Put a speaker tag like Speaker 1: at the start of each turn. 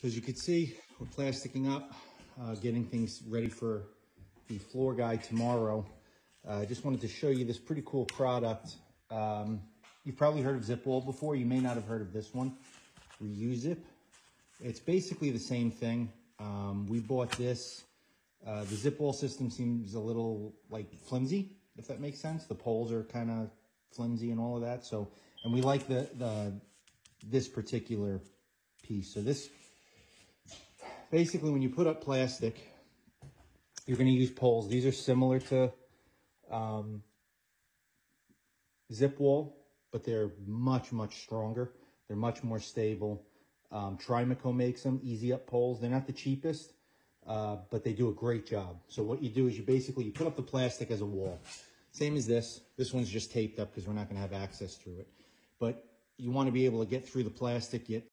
Speaker 1: So as you can see, we're plasticking up, uh, getting things ready for the floor guy tomorrow. Uh, I just wanted to show you this pretty cool product. Um, you've probably heard of Zip Wall before. You may not have heard of this one, Reuzip. It's basically the same thing. Um, we bought this. Uh, the zip wall system seems a little like flimsy, if that makes sense. The poles are kind of flimsy and all of that. So, and we like the, the, this particular piece. So this, basically when you put up plastic, you're going to use poles. These are similar to um, zip wall, but they're much, much stronger. They're much more stable. Um, Trimaco makes them, easy up poles. They're not the cheapest, uh, but they do a great job. So what you do is you basically, you put up the plastic as a wall. Same as this. This one's just taped up because we're not going to have access through it. But you want to be able to get through the plastic, get